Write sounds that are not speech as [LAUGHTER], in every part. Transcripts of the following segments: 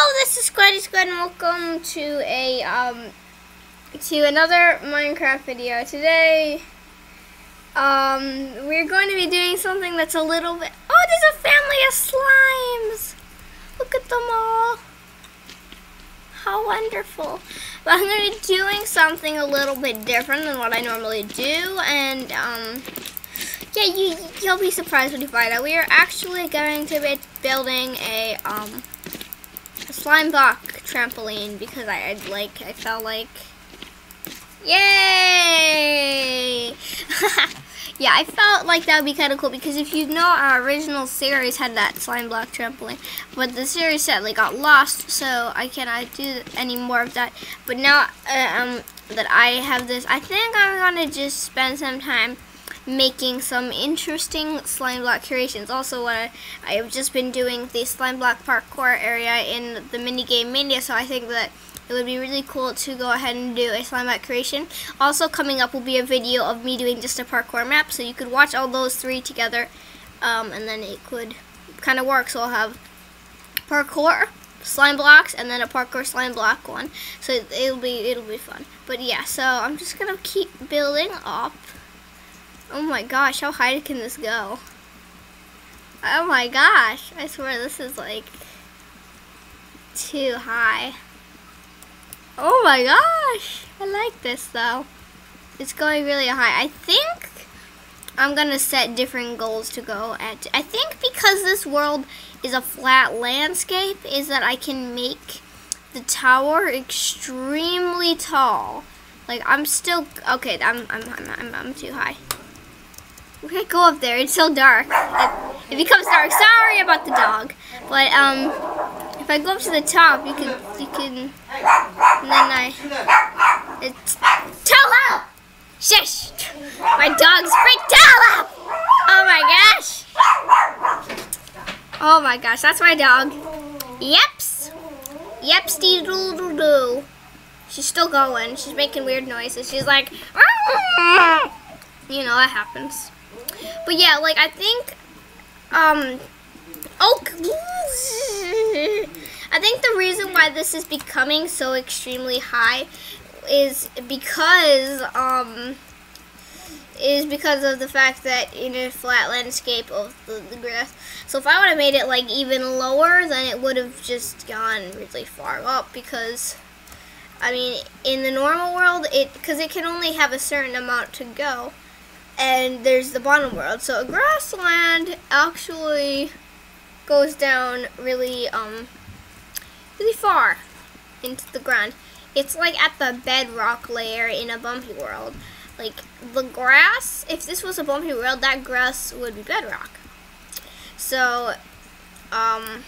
Hello, this is Squiddy Squid and welcome to a um to another Minecraft video. Today um we're going to be doing something that's a little bit Oh, there's a family of slimes. Look at them all. How wonderful. But I'm going to be doing something a little bit different than what I normally do and um yeah, you you'll be surprised when you find out. We are actually going to be building a um a slime block trampoline because I I'd like I felt like. Yay! [LAUGHS] Yeah I felt like that would be kind of cool because if you know our original series had that slime block trampoline but the series sadly got lost so I cannot do any more of that. But now uh, um that I have this I think I'm gonna just spend some time making some interesting slime block creations. Also, what I, have just been doing the slime block parkour area in the minigame Mania, so I think that it would be really cool to go ahead and do a slime block creation. Also, coming up will be a video of me doing just a parkour map, so you could watch all those three together, um, and then it could kind of work. So I'll have parkour, slime blocks and then a parkour slime block one so it'll be it'll be fun but yeah so I'm just gonna keep building up Oh my gosh, how high can this go? Oh my gosh, I swear this is like too high. Oh my gosh, I like this though. It's going really high. I think I'm gonna set different goals to go at. I think because this world is a flat landscape is that I can make the tower extremely tall. Like I'm still, okay, I'm, I'm, I'm, I'm too high. We can't go up there. It's so dark. It, it, becomes dark. Sorry about the dog. But um, if I go up to the top, you can you can. And then I. It's up. Shush. My dog's freaked out. Oh my gosh. Oh my gosh, that's my dog. Yeps. Yeps dee doo doo. She's still going. She's making weird noises. She's like, you know, that happens. But yeah, like I think, um, oh, I think the reason why this is becoming so extremely high is because, um, is because of the fact that in a flat landscape of the, the grass. So if I would have made it like even lower, then it would have just gone really far up because, I mean, in the normal world, it because it can only have a certain amount to go and there's the bottom world. So a grassland actually goes down really, um, really far into the ground. It's like at the bedrock layer in a bumpy world. Like the grass, if this was a bumpy world, that grass would be bedrock. So, um,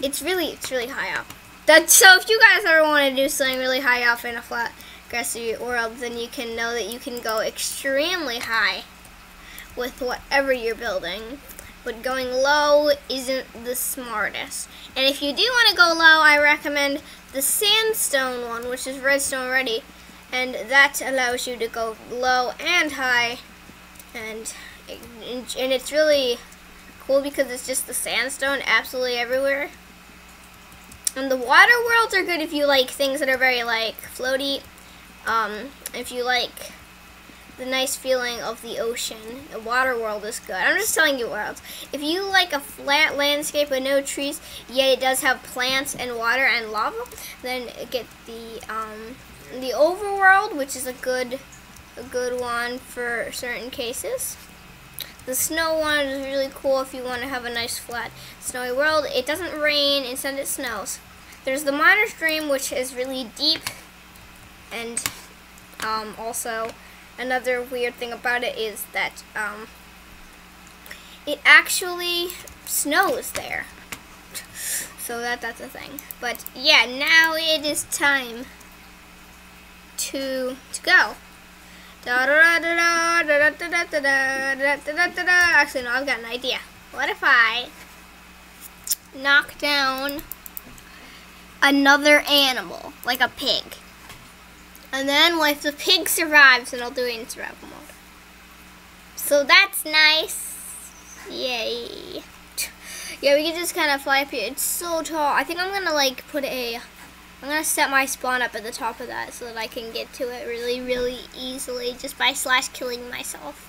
it's really, it's really high up. That, so if you guys ever want to do something really high up in a flat grassy world, then you can know that you can go extremely high with whatever you're building. But going low isn't the smartest. And if you do want to go low, I recommend the sandstone one, which is redstone ready. And that allows you to go low and high. And, and it's really cool because it's just the sandstone absolutely everywhere. And the water worlds are good if you like things that are very like floaty um, if you like the nice feeling of the ocean, the water world is good. I'm just telling you worlds. If you like a flat landscape with no trees, yet it does have plants and water and lava, then get the um, the overworld, which is a good a good one for certain cases. The snow one is really cool if you want to have a nice flat snowy world. It doesn't rain, instead it snows. There's the Miner's Dream, which is really deep and um, also another weird thing about it is that um, it actually snows there. So that that's a thing. But yeah, now it is time to to go. Actually, no, I've got an idea. What if I knock down another animal, like a pig? And then well, if the pig survives, then I'll do it in survival mode. So that's nice. Yay. Yeah, we can just kind of fly up here. It's so tall. I think I'm gonna like put a. I'm gonna set my spawn up at the top of that so that I can get to it really, really easily just by slash killing myself.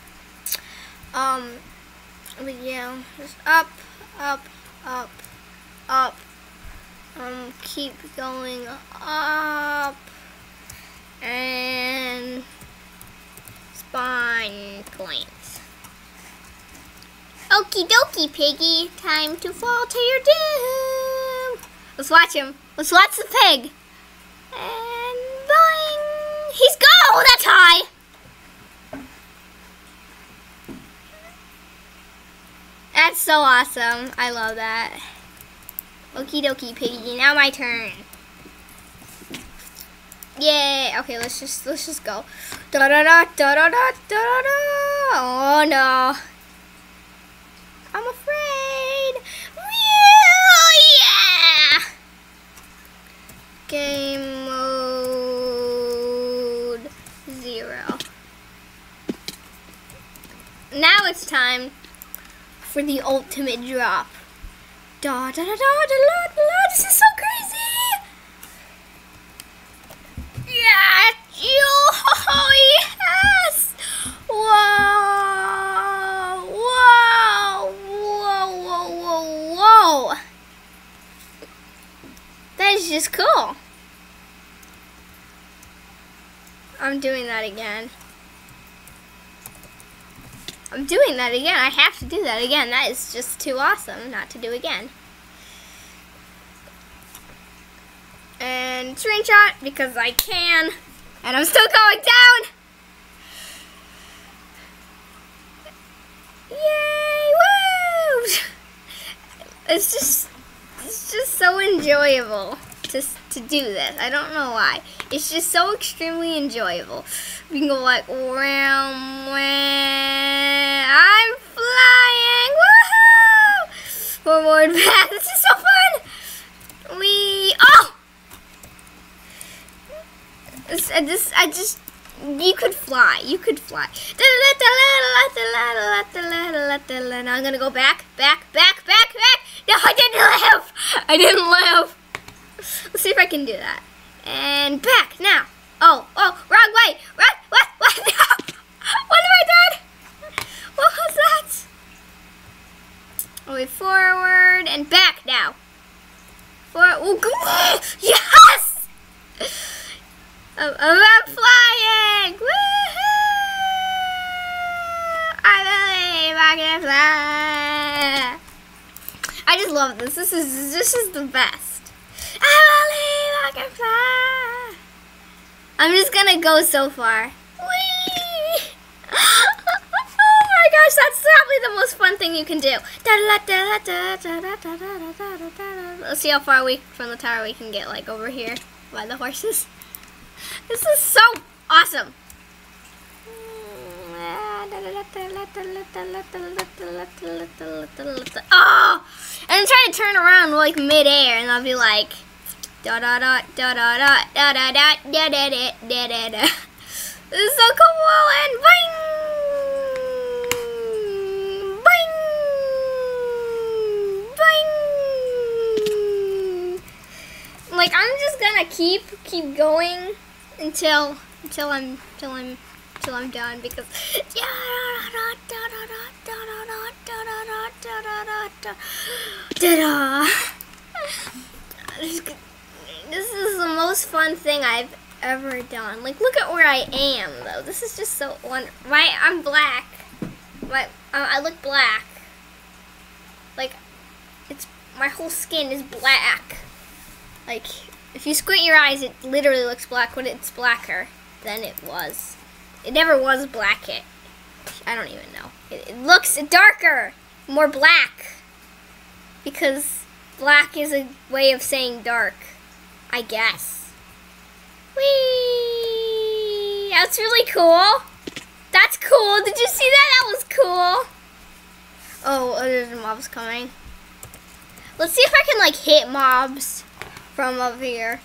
Um, but yeah, just up, up, up, up. Um, keep going up and spawn points. Okie dokie, piggy. Time to fall to your doom. Let's watch him. Let's watch the pig. And boing. He's go. That's high. That's so awesome. I love that. Okie dokie, piggy. Now my turn. Yay. Okay, let's just let's just go. Da da da da da da da da. Oh no. I'm afraid. Yeah. Game mode zero. Now it's time for the ultimate drop. Da da da da da da da. This is so crazy. Yeah, you. Oh, yes. Whoa. Whoa. Whoa. Whoa. Whoa. Whoa. That is just cool. I'm doing that again. I'm doing that again. I have to do that again. That is just too awesome not to do again. And screenshot because I can. And I'm still going down. Yay! Woo! [LAUGHS] It's just, it's just so enjoyable to, to do this. I don't know why. It's just so extremely enjoyable. We can go like round when I'm flying. Woohoo! Forward back. [LAUGHS] This is so fun. We oh. I just uh, I just you could fly. You could fly. Now I'm gonna go back, back, back, back, back. No, I didn't live. I didn't live. Let's see if I can do that. And back now. Oh, oh, wrong way. What? What? What? No. [LAUGHS] What have I done? What was that? Wait, forward and back now. Forward. Oh, [GASPS] yes! I'm, I'm flying. Fly. I just love this. This is this is the best. I'm just gonna go so far. Whee! oh my gosh, that's probably the most fun thing you can do. Let's see how far we from the tower we can get, like over here by the horses. This is so awesome. Oh! And trying to turn around like midair, and I'll be like, da da da da da da da da da da da da da da da. So cool, and bing, bing, bing. Like I'm just gonna keep keep going until until I'm until I'm until I'm done because this is the most fun thing I've ever done. Like look at where I am though. This is just so one my I'm black. My uh, I look black. Like it's my whole skin is black. Like if you squint your eyes, it literally looks black when it's blacker than it was. It never was black. It, I don't even know. It, it looks darker, more black. Because black is a way of saying dark, I guess. Whee! That's really cool. That's cool. Did you see that? That was cool. Oh, there's mobs coming. Let's see if I can like hit mobs from up here.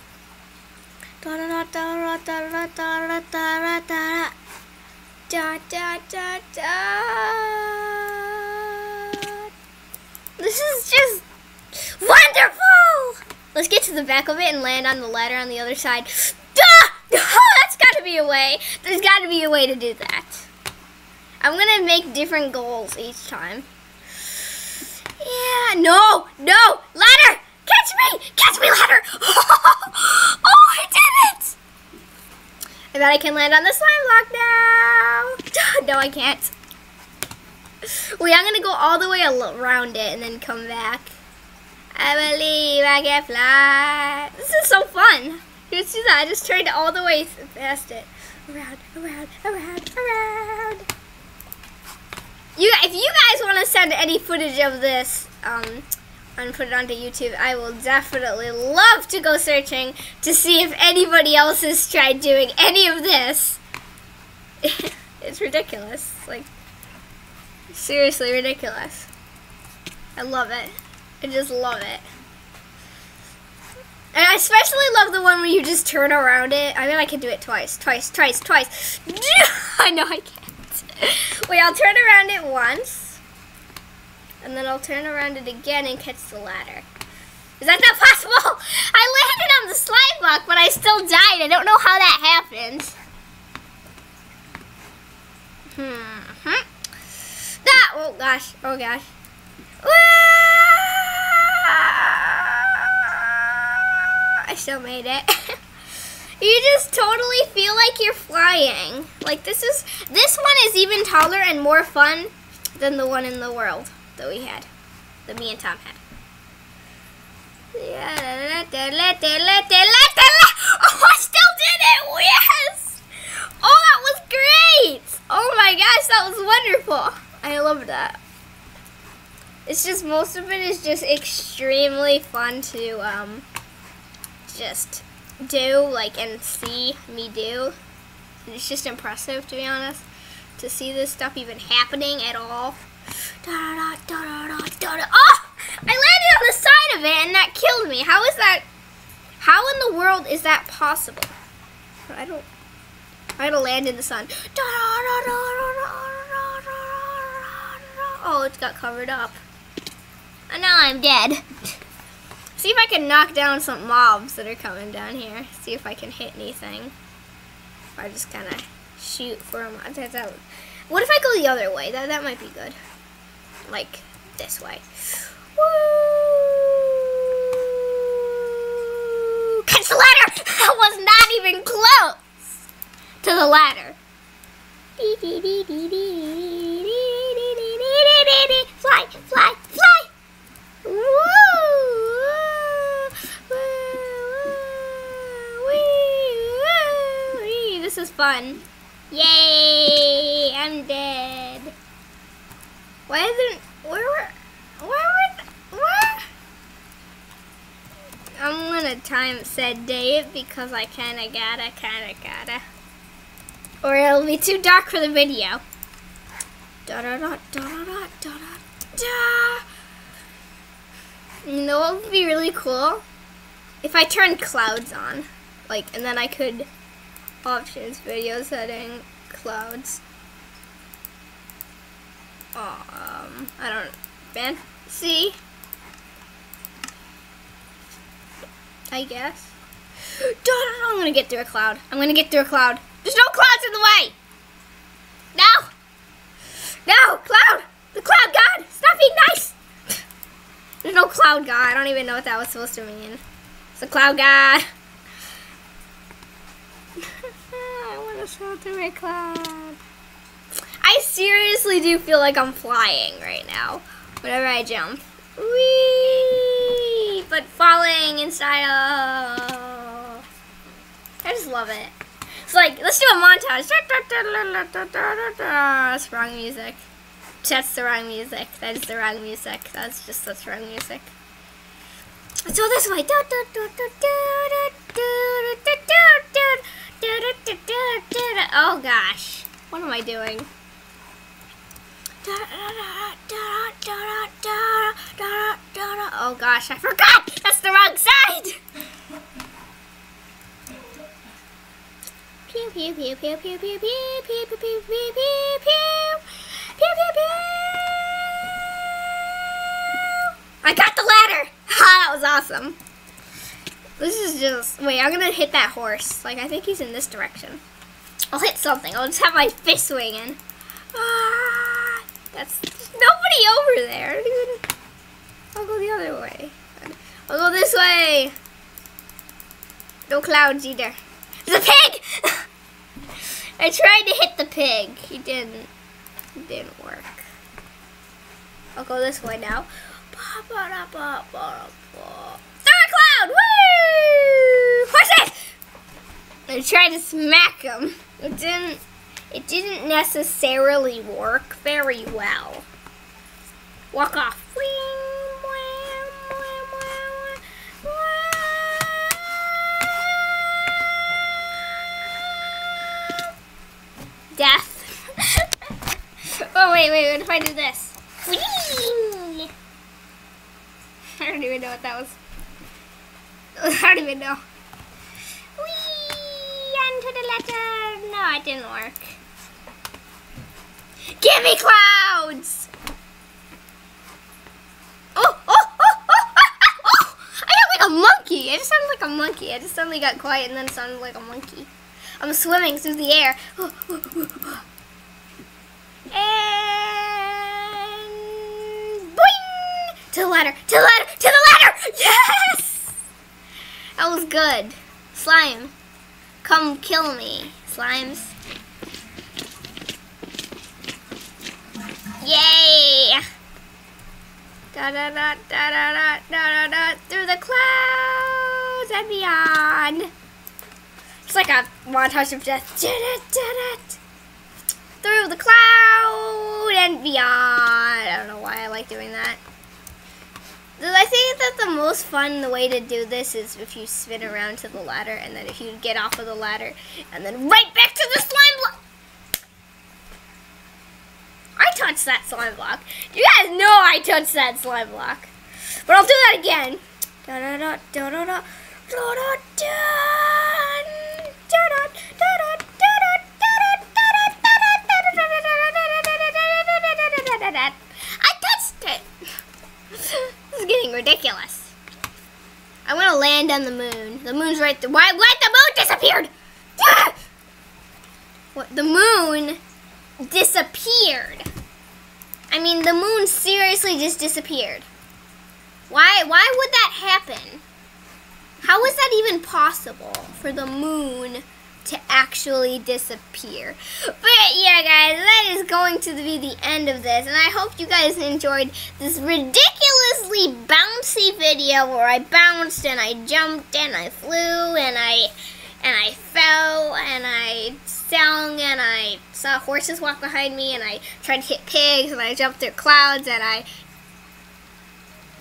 Da da da da da da da da da da da da da da. This is just Wonderful! Let's get to the back of it and land on the ladder on the other side. Ah! [LAUGHS] That's got to be a way. There's got to be a way to do that. I'm going to make different goals each time. Yeah, no, no, ladder! Catch me! Catch me, ladder! [LAUGHS] Oh, I did it! I bet I can land on the slime block now. [LAUGHS] no, I can't. Wait, I'm gonna go all the way around it and then come back. I believe I can fly. This is so fun. You see that? I just tried all the way past it. Around, around, around, around. You, if you guys want to send any footage of this, um, and put it onto YouTube, I will definitely love to go searching to see if anybody else has tried doing any of this. [LAUGHS] it's ridiculous. Like, seriously ridiculous. I love it. I just love it. And I especially love the one where you just turn around it. I mean, I can do it twice, twice, twice, twice. [LAUGHS] I know I can't. Wait, I'll turn around it once. And then I'll turn around it again and catch the ladder. Is that not possible? [LAUGHS] I landed on the slide block, but I still died. I don't know how that happened. Hmm. hmm. That, oh gosh, oh gosh. Still made it. you just totally feel like you're flying. Like this is, this one is even taller and more fun than the one in the world that we had, that me and Tom had. Yeah. Oh, I still did it! Yes! Oh, that was great! Oh my gosh, that was wonderful. I love that. It's just, most of it is just extremely fun to, um, just do, like, and see me do. And it's just impressive, to be honest, to see this stuff even happening at all. Da, da, da, oh! I landed on the side of it and that killed me. How is that? How in the world is that possible? I don't. I had to land in the sun. Oh, it's got covered up. And now I'm dead. See if I can knock down some mobs that are coming down here. See if I can hit anything. Or I just kind of shoot for them. What if I go the other way? That, that might be good like this way. Woo! Catch the ladder! [LAUGHS] I was not even close to the ladder. Fly, fly, fly! Woo! This is fun. Yay! I'm dead. Why isn't where where where? I'm gonna time said date because I kinda gotta kinda gotta. Or it'll be too dark for the video. Da da da da da da da da. You know what would be really cool? If I turned clouds on, like, and then I could options video setting clouds um, I don't, fancy, I guess. [GASPS] I'm gonna get through a cloud. I'm gonna get through a cloud. There's no clouds in the way. No. No, cloud. The cloud god. Stop being nice. [LAUGHS] There's no cloud god. I don't even know what that was supposed to mean. It's a cloud god. I want to sail through a cloud. I seriously do feel like I'm flying right now whenever I jump. Whee! But falling inside of... I just love it. It's like, let's do a montage. That's wrong music. That's the wrong music. That is the wrong music. That's just such wrong music. Let's go this way. Oh gosh. What am I doing? Oh gosh, I forgot! That's the wrong side! Pew pew pew pew pew pew pew pew pew pew pew pew pew pew pew pew I got the ladder! I was awesome. This is just, wait, I'm gonna hit that horse. Like, I think he's in this direction. I'll hit something. I'll just have my fist swinging. Ah, that's nobody over there. Dude. I'll go the other way. I'll go this way. No clouds either. A pig! [LAUGHS] I tried to hit the pig. He didn't. Didn't work. I'll go this way now. Through a cloud! Woo! Horses! I tried to smack him. It didn't. It didn't necessarily work very well. Walk off. Death. [LAUGHS] oh wait, wait, what if I do this? [LAUGHS] I don't even know what that was. [LAUGHS] I don't even know. Letter. No, it didn't work. Give me clouds! Oh, oh, oh, oh, oh, oh! oh! I got like a monkey. I just sounded like a monkey. I just suddenly got quiet and then sounded like a monkey. I'm swimming through the air. And boing! To the ladder, to the ladder, to the ladder! Yes! That was good. Slime, come kill me, slimes. Yay! Da da da da da da da da through the clouds and beyond. It's like a montage of death. Da da da da! Through the cloud and beyond. I don't know why I like doing that. I think that the most fun way to do this is if you spin around to the ladder and then if you get off of the ladder and then right back to the slime block. I touched that slime block. You guys know I touched that slime block. But I'll do that again. Da da da da da da da da da. Getting ridiculous. I'm gonna land on the moon. The moon's right there. Why? What? The moon disappeared. Ah! What? The moon disappeared. I mean, the moon seriously just disappeared. Why? Why would that happen? How is that even possible for the moon to actually disappear? But yeah, guys, that is going to be the end of this. And I hope you guys enjoyed this ridiculously bouncy video where I bounced and I jumped and I flew and I and I fell and I sung and I saw horses walk behind me and I tried to hit pigs and I jumped through clouds and I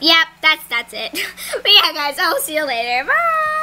Yep, that's that's it. [LAUGHS] but yeah, guys, I'll see you later. Bye.